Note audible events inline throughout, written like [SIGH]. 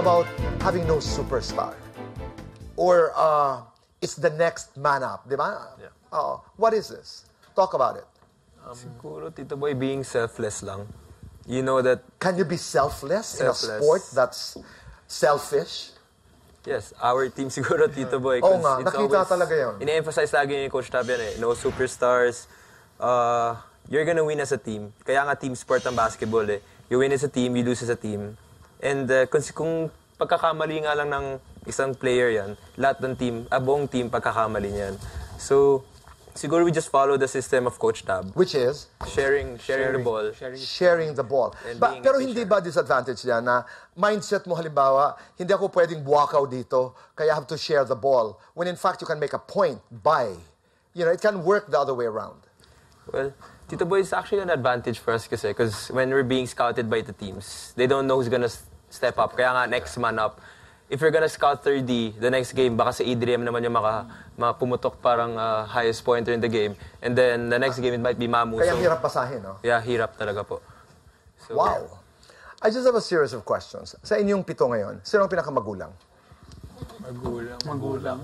about having no superstar. Or uh, it's the next man up, di ba? Yeah. Oo. what is this? Talk about it. Siguro, Tito Boy, being selfless lang. You know that, Can you be selfless, in a Selfless. sport that's selfish? yes, our team [LAUGHS] siguro, Tito Boy. Oo nga, nakita always- talaga yun. Ine-emphasize lagi ni Coach Tab yan eh. No superstars. Uh, you're gonna win as a team. Kaya nga team sport ang basketball eh. You win as a team, you lose as a team. And uh, kung, kung pagkakamali nga lang ng isang player yan, lahat ng team, ah, buong team pagkakamali niyan. So, siguro we just follow the system of Coach Tab. Which is Sharing, sharing, the ball. sharing the ball. And Ba- being pero hindi ba disadvantage yan na mindset mo halimbawa, hindi ako pwedeng buwakaw dito, kaya I have to share the ball. When in fact, you can make a point by. You know, it can work the other way around. Well, Tito Boy is actually an advantage for us kasi because when we're being scouted by the teams, they don't know who's gonna s- step up. Kaya nga, next man up. If you're gonna scout 3D, the next game, baka si Adrian naman yung maka, mapumutok parang uh, highest pointer in the game. And then the next game, it might be Mamu. Kaya So, hirap basahin, no? Yeah, hirap talaga po. So, Wow. I just have a series of questions. Sa inyong pito ngayon, sino ang pinakamagulang? Magulang. Magulang.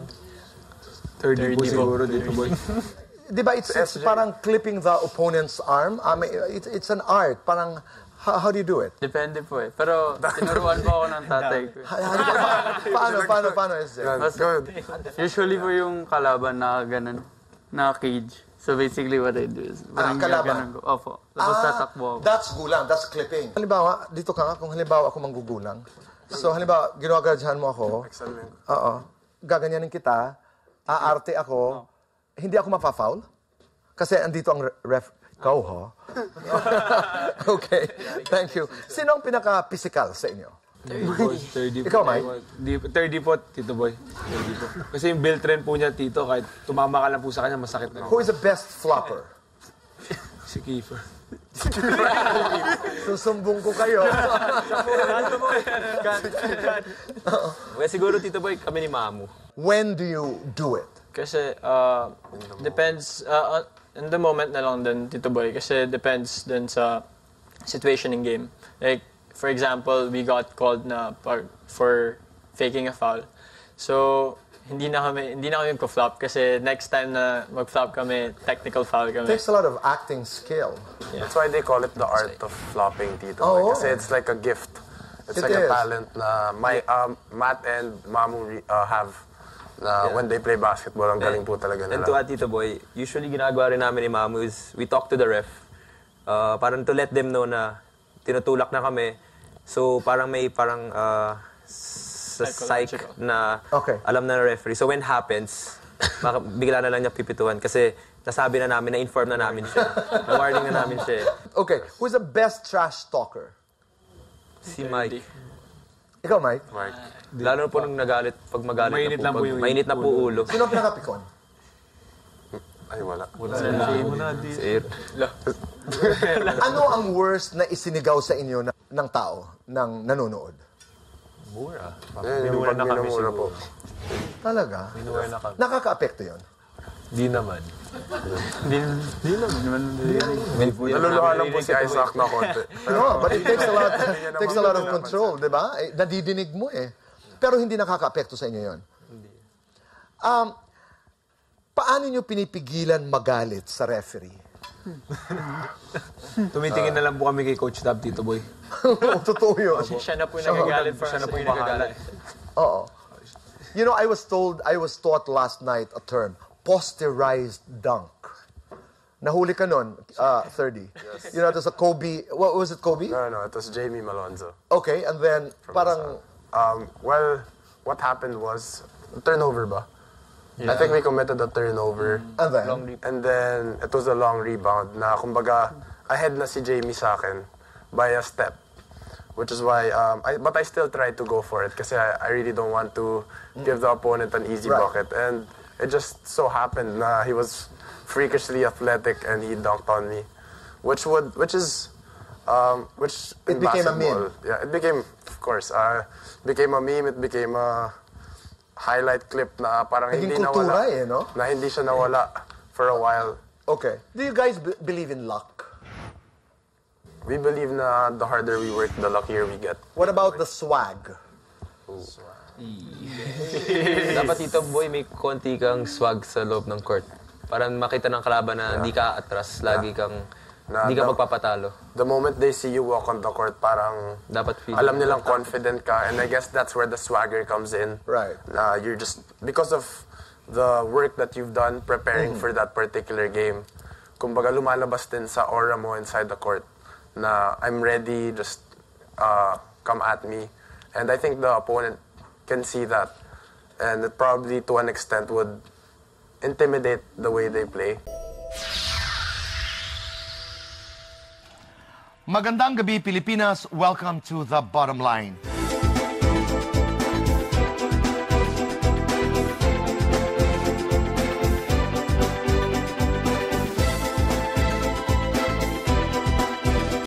30 po siguro dito, boy. Di ba, it's, it's parang clipping the opponent's arm. I mean, it's, it's an art. Parang, how, how do you do it? Depende po eh. Pero tinuruan po ako ng tatay ko. eh. Paano, paano, paano is it? Mas, usually po yung kalaban na ganun, na cage. So basically what I do is, parang kalaban? ko. Opo. Tapos tatakbo ako. That's gulang, that's clipping. Halimbawa, dito ka nga, kung halimbawa ako manggugulang. So, halimbawa, ginagagadyahan mo ako. Oo. Gaganyanin kita. Aarte ako. Hindi ako mafa-foul. Kasi andito ang re- ref. Ikaw, ha? [LAUGHS] okay. Thank you. Sino ang pinaka-physical sa inyo? 30 po. Ikaw, Mike? Di, 30 po, Tito Boy. 30 po. Kasi yung build trend po niya, Tito, kahit tumama ka lang po sa kanya, masakit na. Who is the best flopper? [LAUGHS] Si Kiefer. [LAUGHS] Susumbong ko kayo. well, siguro, Tito Boy, kami ni Mamu. When do you do it? Kasi, uh, depends, uh, uh, in the moment na lang din, Tito Boy, kasi depends din sa situation in game. Like, for example, we got called na par- for faking a foul. So, hindi na kami, hindi na kami flop kasi next time na mag-flop kami, technical foul It kami. takes a lot of acting skill. That's why they call it the art of flopping, Tito. Oo. Kasi it's like a gift. It's It like is. a talent na my, um, Matt and Mamu uh, have na when they play basketball, ang galing po talaga And to nila. add, Tito Boy, usually ginagawa rin namin ni Mamu is we talk to the ref. Uh, parang to let them know na tinutulak na kami. So parang may parang uh, sa psych na Okay. alam na ng referee. So when happens, bigla na lang niya pipituan kasi nasabi na namin, na-inform na namin siya. [LAUGHS] Na-warning na namin siya. eh. Okay, who's the best trash talker? Si Mike. Ikaw, Mike. Lalo na po nung nagalit, pag magalit Mainit na lang po, po pag yung mainit na po ulo. Sino ang pinakapikon? [LAUGHS] Ay, wala. Si Ir- [LAUGHS] Ano ang worst na isinigaw sa inyo na, ng tao, ng nanonood? Yan, yung pag minumura po. Talaga? Nakaka-apekto yun. Di naman. Hindi hindi naman. Naluluha lang po si Isaac na konti. No, but it takes a lot, takes a lot of control, di ba? Eh, nadidinig mo eh. Pero hindi nakaka-apekto sa inyo yun. Um, paano nyo pinipigilan magalit sa referee? [LAUGHS] Tumitingin na lang po kami kay Coach Tab, Tito Boy. [LAUGHS] Oo, Totoo yun. Siya na po yung nagagalit for Siya na us. po yung nagagalit. Oo. You know, I was told, I was taught last night a term, posterized dunk. Nahuli ka nun, uh, 30. You know, there's a Kobe, what was it, Kobe? No, no, it was Jamie Malonzo. Okay, and then parang, Um, well, what happened was, turnover ba? I think we committed a turnover. and then, And then, it was a long rebound na kumbaga, ahead na si Jamie sa akin by a step. Which is why, um, I, but I still tried to go for it kasi I, I really don't want to give the opponent an easy Right. bucket. And it just so happened na he was freakishly athletic and he dunked on me. Which would, which is, um, which It became a meme. Yeah, it became, of course, uh, became a meme, it became a highlight clip na parang Naging hindi kultura nawala. eh, no? Na hindi siya nawala for a while. okay. Do you guys b- believe in luck? We believe na the harder we work, the luckier we get. What about the swag? Dapat dito, boy, may konti kang swag sa loob ng court. Para makita ng kalaban na hindi ka atras, lagi kang, Na- hindi ka na- magpapatalo. The moment they see you walk on the court, parang Dapat feel. alam nilang confident ka. And I guess that's where the swagger comes in. Right. Na you're just, because of the work that you've done preparing for that particular game, kumbaga lumalabas din sa aura mo inside the court na I'm ready, just uh, come at me. And I think the opponent can see that. And it probably, to an extent, would intimidate the way they play. Magandang gabi, Pilipinas. Welcome to The Bottom Line.